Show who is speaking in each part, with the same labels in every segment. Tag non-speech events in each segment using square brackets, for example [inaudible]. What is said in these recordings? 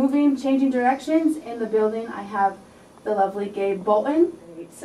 Speaker 1: moving, changing directions in the building, I have the lovely Gabe Bolton.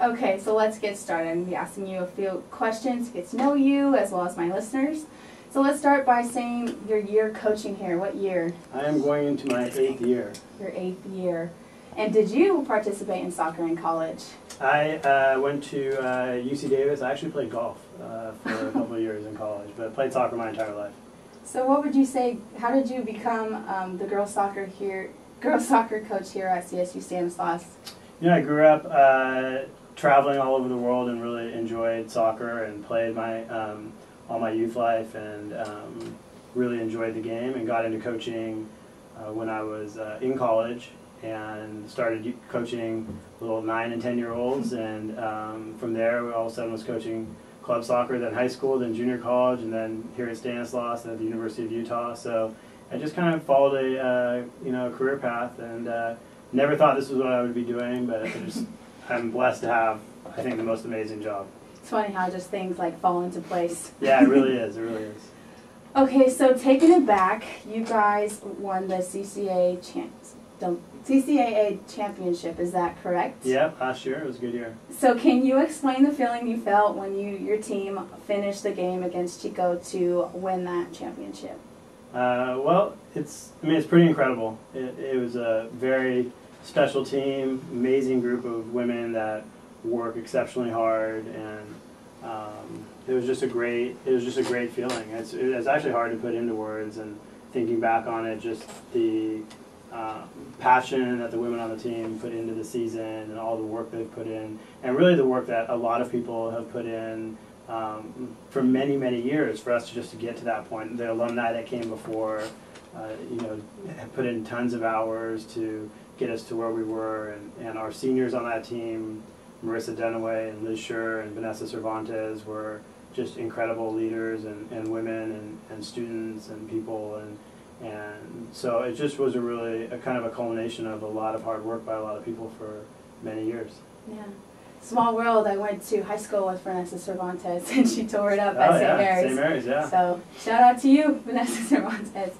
Speaker 1: Okay, so let's get started. I'm gonna be asking you a few questions to get to know you as well as my listeners. So let's start by saying your year coaching here. What year?
Speaker 2: I am going into my eighth year.
Speaker 1: Your eighth year. And did you participate in soccer in college?
Speaker 2: I uh, went to uh, UC Davis. I actually played golf uh, for a couple of years in college, but played soccer my entire life.
Speaker 1: So what would you say? How did you become um, the girls soccer here, girls [laughs] soccer coach here at CSU Stanislaus?
Speaker 2: You know, I grew up uh, traveling all over the world and really enjoyed soccer and played my um, all my youth life and um, really enjoyed the game and got into coaching uh, when I was uh, in college and started coaching little nine and ten year olds and um, from there all of a sudden was coaching club soccer, then high school, then junior college, and then here at Stanislaus and at the University of Utah. So I just kind of followed a uh, you know career path and uh, never thought this was what I would be doing, but I just [laughs] I'm blessed to have I think the most amazing job.
Speaker 1: It's funny how just things like fall into place. [laughs]
Speaker 2: Yeah, it really is. It really is.
Speaker 1: Okay, so taking it back, you guys won the CCA champs, the CCAA championship. Is that correct?
Speaker 2: Yeah, last year it was a good year.
Speaker 1: So can you explain the feeling you felt when you your team finished the game against Chico to win that championship?
Speaker 2: Uh, well, it's I mean it's pretty incredible. It, it was a very special team, amazing group of women that work exceptionally hard, and um, it was just a great it was just a great feeling. It's it's actually hard to put into words, and thinking back on it, just the passion that the women on the team put into the season and all the work they've put in, and really the work that a lot of people have put in um, for many, many years for us to just to get to that point. The alumni that came before, uh, you know, have put in tons of hours to get us to where we were, and, and our seniors on that team, Marissa Dunaway and Liz Schur and Vanessa Cervantes were just incredible leaders and, and women and, and students and people and so it just was a really a kind of a culmination of a lot of hard work by a lot of people for many years.
Speaker 1: Yeah. Small world. I went to high school with Vanessa Cervantes, [laughs] and she tore it up
Speaker 2: oh,
Speaker 1: at St.
Speaker 2: Yeah.
Speaker 1: Mary's.
Speaker 2: St. Mary's, yeah.
Speaker 1: So shout out to you, [laughs] Vanessa Cervantes.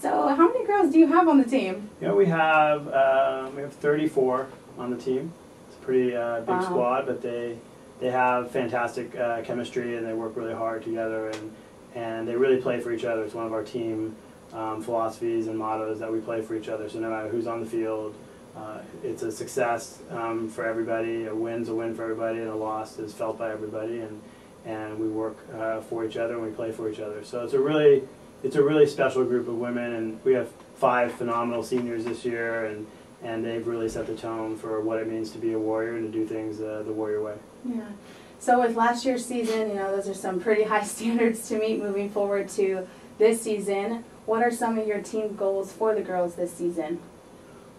Speaker 1: So how many girls do you have on the team?
Speaker 2: Yeah, we have uh, we have 34 on the team. It's a pretty uh, big
Speaker 1: wow.
Speaker 2: squad, but they they have fantastic uh, chemistry and they work really hard together and and they really play for each other. It's one of our team um, philosophies and mottos that we play for each other. So no matter who's on the field, uh, it's a success um, for everybody. A win's a win for everybody, and a loss is felt by everybody. And and we work uh, for each other and we play for each other. So it's a really it's a really special group of women, and we have five phenomenal seniors this year, and and they've really set the tone for what it means to be a warrior and to do things uh, the warrior way.
Speaker 1: Yeah. So with last year's season, you know, those are some pretty high [laughs] standards to meet moving forward to this season. What are some of your team goals for the girls this season?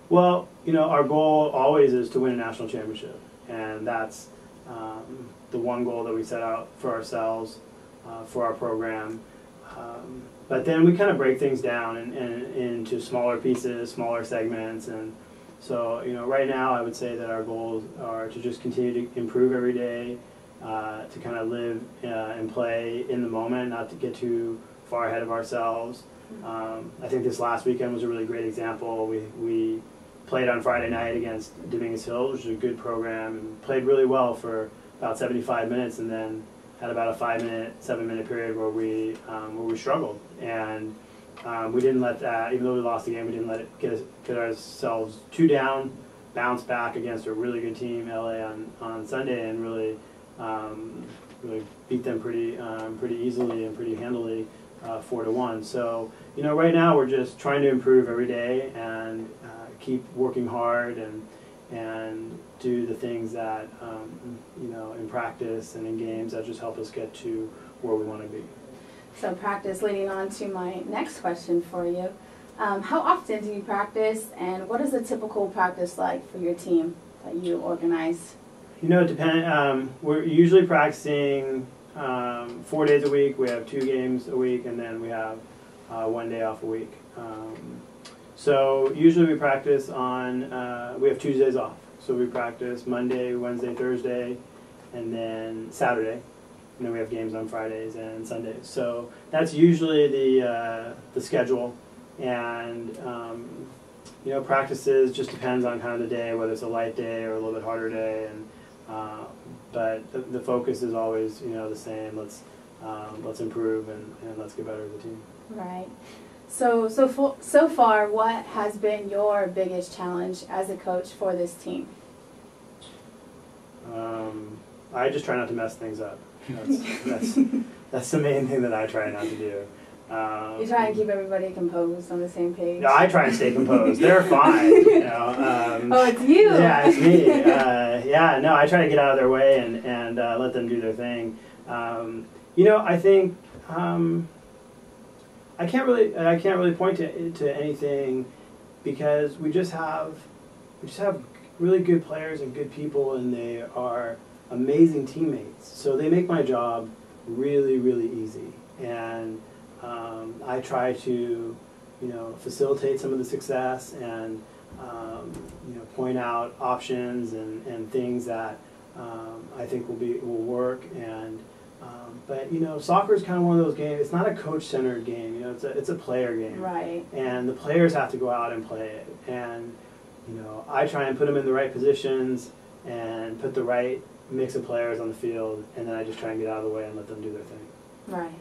Speaker 2: Well, you know, our goal always is to win a national championship, and that's um, the one goal that we set out for ourselves, uh, for our program. Um, but then we kind of break things down in, into smaller pieces, smaller segments, and so you know, right now I would say that our goals are to just continue to improve every day, uh, to kind of live uh, and play in the moment, not to get too far ahead of ourselves. Um, I think this last weekend was a really great example. We, we played on Friday night against Dominguez Hills, which is a good program, and played really well for about 75 minutes, and then had about a five minute, seven minute period where we um, where we struggled, and um, we didn't let that. Even though we lost the game, we didn't let it get us, get ourselves too down. Bounce back against a really good team, LA, on, on Sunday, and really um, really beat them pretty um, pretty easily and pretty handily uh, four to one. So you know, right now we're just trying to improve every day and uh, keep working hard and and do the things that um, you know in practice and in games that just help us get to where we want to be.
Speaker 1: So practice leading on to my next question for you. Um, how often do you practice and what is a typical practice like for your team that you organize?
Speaker 2: You know, it depend, um, we're usually practicing um, four days a week. We have two games a week, and then we have uh, one day off a week. Um, so usually we practice on, uh, we have Tuesdays off. So we practice Monday, Wednesday, Thursday, and then Saturday. And then we have games on Fridays and Sundays. So that's usually the, uh, the schedule. And um, you know, practices just depends on kind of the day, whether it's a light day or a little bit harder day, and uh, but the, the focus is always you know the same. Let's um, let's improve and, and let's get better as a team.
Speaker 1: Right. So so fo- so far, what has been your biggest challenge as a coach for this team?
Speaker 2: Um, I just try not to mess things up. [laughs] That's, that's, that's the main thing that I try not to do. Um,
Speaker 1: You try and keep everybody composed on the same page.
Speaker 2: No, I try and stay composed. They're [laughs] fine, you know. Um,
Speaker 1: oh, it's you.
Speaker 2: Yeah, it's me. [laughs] Uh, yeah, no, I try to get out of their way and and uh, let them do their thing. Um, you know, I think um, I can't really I can't really point to to anything because we just have we just have really good players and good people, and they are amazing teammates. So they make my job really really easy, and um, I try to you know facilitate some of the success and um, you know, point out options and, and things that um, I think will be will work. And um, but you know, soccer is kind of one of those games. It's not a coach-centered game. You know, it's a it's a player game.
Speaker 1: Right.
Speaker 2: And the players have to go out and play it. And you know, I try and put them in the right positions and put the right mix of players on the field, and then I just try and get out of the way and let them do their thing.
Speaker 1: Right.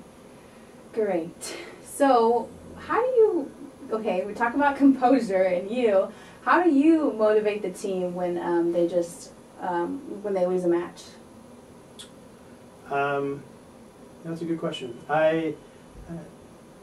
Speaker 1: Great. So, how do you? Okay, we talk about [laughs] composure and you. How do you motivate the team when um, they just um, when they lose a match?
Speaker 2: Um, that's a good question. I, uh,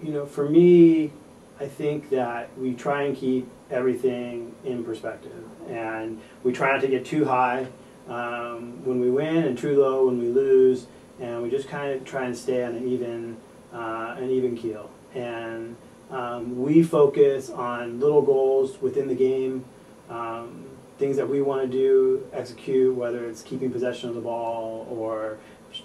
Speaker 2: you know, for me, I think that we try and keep everything in perspective, and we try not to get too high um, when we win and too low when we lose, and we just kind of try and stay on an even, uh, an even keel. And um, we focus on little goals within the game, um, things that we want to do, execute, whether it's keeping possession of the ball or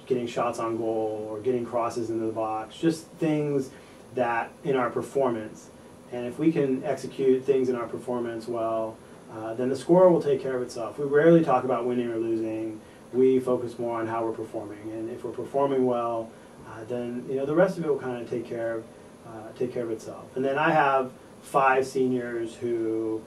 Speaker 2: getting shots on goal or getting crosses into the box, just things that in our performance. And if we can execute things in our performance well, uh, then the score will take care of itself. We rarely talk about winning or losing. We focus more on how we're performing. And if we're performing well, uh, then you know the rest of it will kind of take care of uh, take care of itself. And then I have five seniors who,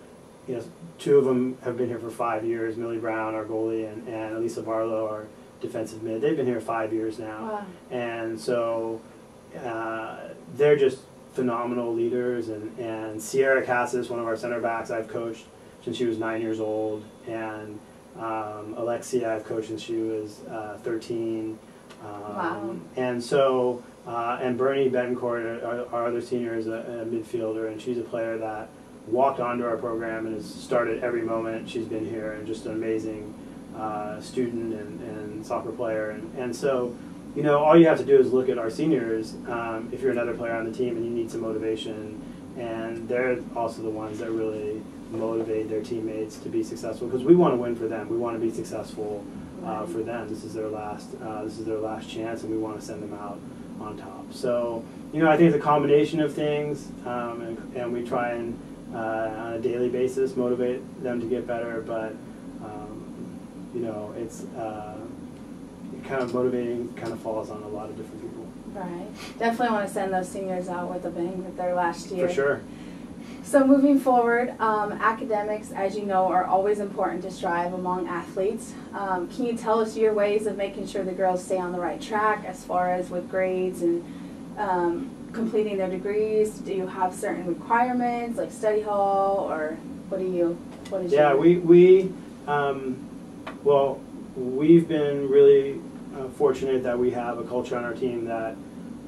Speaker 2: you know, two of them have been here for five years. Millie Brown, our goalie, and, and Elisa Barlow, our defensive mid. They've been here five years now,
Speaker 1: Wow.
Speaker 2: and so uh, they're just phenomenal leaders. And, and Sierra Cassis, one of our center backs, I've coached since she was nine years old, and um, Alexia I've coached since she was uh, 13. Um,
Speaker 1: Wow.
Speaker 2: And so, uh, and Bernie Betancourt, our, our other senior, is a, a midfielder, and she's a player that walked onto our program and has started every moment she's been here, and just an amazing uh, student and, and soccer player. And, and so, you know, all you have to do is look at our seniors um, if you're another player on the team and you need some motivation. And they're also the ones that really motivate their teammates to be successful because we want to win for them. We want to be successful uh, for them. This is their last. Uh, this is their last chance, and we want to send them out on top. So, you know, I think it's a combination of things, um, and, and we try and uh, on a daily basis motivate them to get better. But um, you know, it's uh, kind of motivating. Kind of falls on a lot of different people.
Speaker 1: Right. Definitely want to send those seniors out with a bang with their last year.
Speaker 2: For sure.
Speaker 1: So moving forward, um, academics, as you know, are always important to strive among athletes. Um, can you tell us your ways of making sure the girls stay on the right track as far as with grades and um, completing their degrees? Do you have certain requirements like study hall, or what do you? What is
Speaker 2: Yeah,
Speaker 1: your,
Speaker 2: we, we um, well, we've been really uh, fortunate that we have a culture on our team that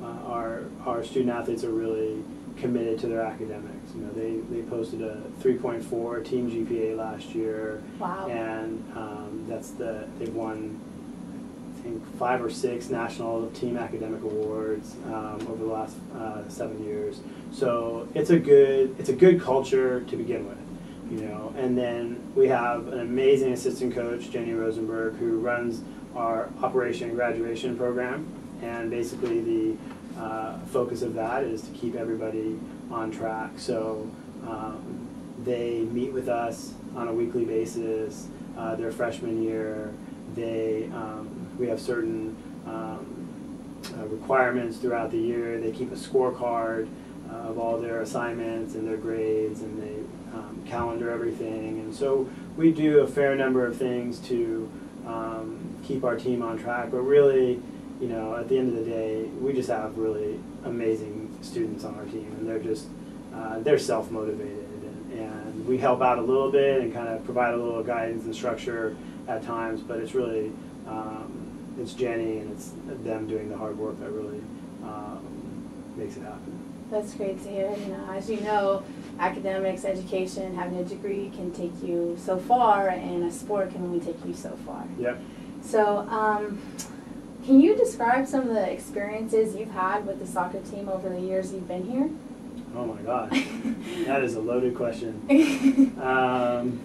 Speaker 2: uh, our, our student athletes are really committed to their academics. You know, they, they posted a 3.4 team GPA last year,
Speaker 1: wow.
Speaker 2: and um, that's the, they've won, I think, five or six national team academic awards um, over the last uh, seven years. So it's a good, it's a good culture to begin with you know. And then we have an amazing assistant coach, Jenny Rosenberg, who runs our operation and graduation program. And basically, the uh, focus of that is to keep everybody on track. So um, they meet with us on a weekly basis. Uh, their freshman year, they um, we have certain um, uh, requirements throughout the year. They keep a scorecard. uh, of all their assignments and their grades, and they um, calendar everything. And so we do a fair number of things to um, keep our team on track. But really, you know, at the end of the day, we just have really amazing students on our team, and they're just uh, they're self motivated, and, and we help out a little bit and kind of provide a little guidance and structure at times. But it's really um, it's Jenny and it's them doing the hard work that really um, makes it happen.
Speaker 1: That's great to hear. You know, as you know, academics, education, having a degree can take you so far, and a sport can only take you so far.
Speaker 2: Yeah.
Speaker 1: So, um, can you describe some of the experiences you've had with the soccer team over the years you've been here?
Speaker 2: Oh my God, [laughs] that is a loaded question. [laughs] Um,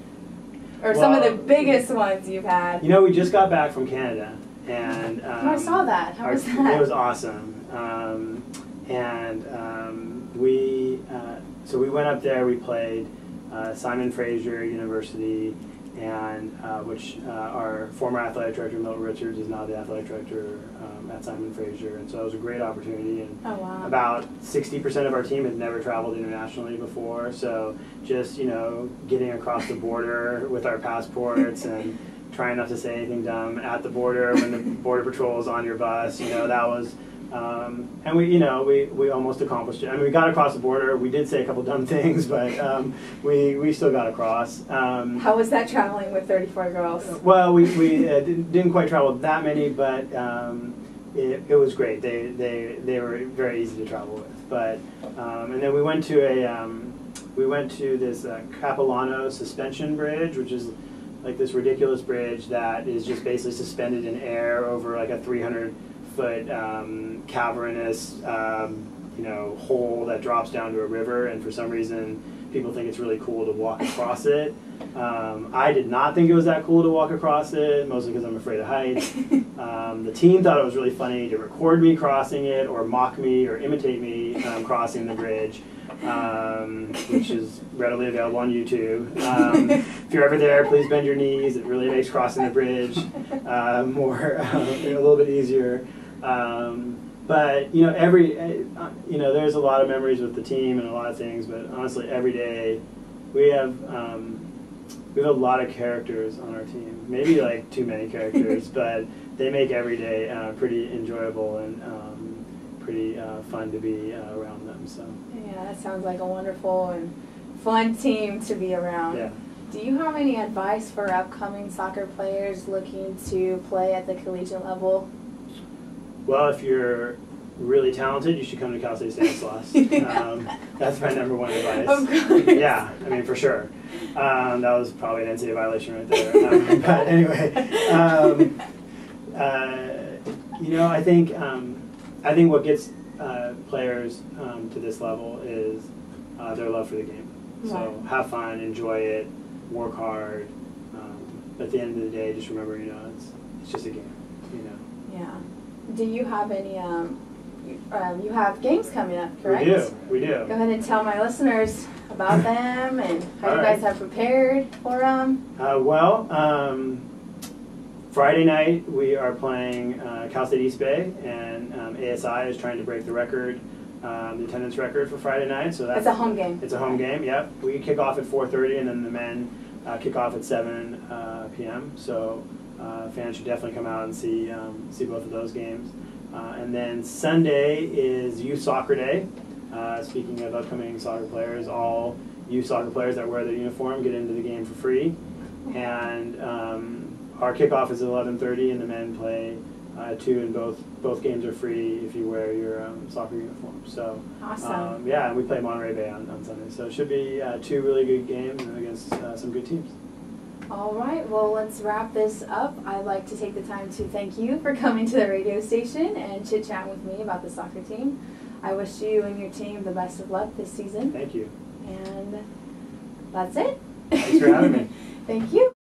Speaker 1: or some of the biggest ones you've had.
Speaker 2: you know, we just got back from Canada, and um,
Speaker 1: Oh, I saw that. How
Speaker 2: our-
Speaker 1: was that?
Speaker 2: It was awesome, um, and um, we uh, so we went up there. We played uh, Simon Fraser University, and uh, which uh, our former athletic director Milton Richards is now the athletic director um, at Simon Fraser, and so it was a great opportunity. And
Speaker 1: Oh wow.
Speaker 2: about 60% of our team had never traveled internationally before, so just, you know, getting across the border with our passports [laughs] and trying not to say anything dumb at the border when the border patrol is on your bus, you know, that was, um, and we, you know, we, we almost accomplished it. I mean, we got across the border, we did say a couple dumb [laughs] things, but um, we, we still got across. Um,
Speaker 1: How was that traveling with 34 girls?
Speaker 2: well, we, we uh, didn't, didn't quite travel that many, but um, it, it was great. They, they, they were very easy to travel with. But um, and then we went to a um, we went to this uh, Capilano suspension bridge, which is like this ridiculous bridge that is just basically suspended in air over like a 300 foot um, cavernous um, you know hole that drops down to a river. And for some reason, people think it's really cool to walk across it. Um, I did not think it was that cool to walk across it, mostly because I'm afraid of heights. [laughs] Um, the team thought it was really funny to record me crossing it, or mock me, or imitate me um, crossing the bridge, um, which is readily available on YouTube. Um, if you're ever there, please bend your knees. It really makes crossing the bridge uh, more [laughs] a little bit easier. Um, but you know, every uh, you know, there's a lot of memories with the team and a lot of things. But honestly, every day we have um, we have a lot of characters on our team. Maybe like too many characters, [laughs] but they make every day uh, pretty enjoyable and um, pretty uh, fun to be uh, around them. So
Speaker 1: Yeah, that sounds like a wonderful and fun team to be around.
Speaker 2: yeah.
Speaker 1: Do you have any advice for upcoming soccer players looking to play at the collegiate level?
Speaker 2: Well, if you're really talented, you should come to Cal State Stanislaus. [laughs] um, that's my number one advice.
Speaker 1: Of course.
Speaker 2: Yeah, I mean for sure. Um, that was probably an NCAA violation right there. Um, [laughs] but anyway, um, uh, you know, I think um, I think what gets uh, players um, to this level is uh, their love for the game. So have fun, enjoy it, work hard. Um, at the end of the day, just remember, you know, it's it's just a game. You know.
Speaker 1: Yeah. Do you have any, um, you, um, you have games coming up, correct?
Speaker 2: We do. We do.
Speaker 1: Go ahead and tell my listeners about [laughs] them and how
Speaker 2: All
Speaker 1: you
Speaker 2: right.
Speaker 1: guys have prepared for them.
Speaker 2: Uh, well, um, Friday night we are playing uh, Cal State East Bay, and um, ASI is trying to break the record, um, the attendance record for Friday night. So that's
Speaker 1: It's a home game.
Speaker 2: It's a home game. Yep. We kick off at 4:30, and then the men uh, kick off at 7 uh, p.m. So uh, fans should definitely come out and see um, see both of those games. Uh, and then Sunday is Youth Soccer Day. Uh, speaking of upcoming soccer players, all youth soccer players that wear their uniform get into the game for free. And um, our kickoff is at 11:30, and the men play uh, two, and both both games are free if you wear your um, soccer uniform. So.
Speaker 1: Awesome.
Speaker 2: Um, yeah, and we play Monterey Bay on, on Sunday, so it should be uh, two really good games against uh, some good teams.
Speaker 1: All right, well, let's wrap this up. I'd like to take the time to thank you for coming to the radio station and chit chat with me about the soccer team. I wish you and your team the best of luck this season.
Speaker 2: Thank you.
Speaker 1: And that's it.
Speaker 2: Thanks for having me. [laughs]
Speaker 1: Thank you.